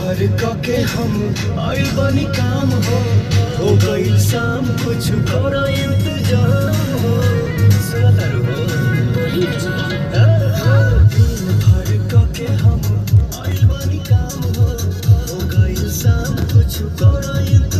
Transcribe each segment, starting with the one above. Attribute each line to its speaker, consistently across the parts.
Speaker 1: घर के हम आइल बनी काम हो हो गई शाम, कुछ कर इंतज़ाम हो। दिन भर के हम आइल बनी काम हो हो गई शाम, कुछ कर इंतज़ाम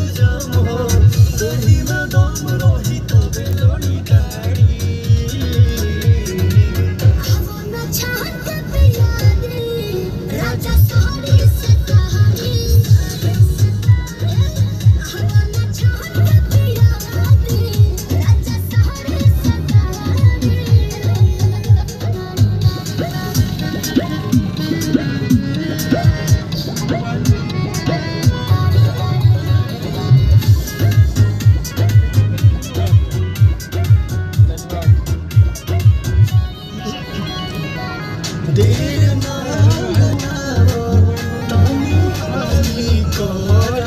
Speaker 1: Oh,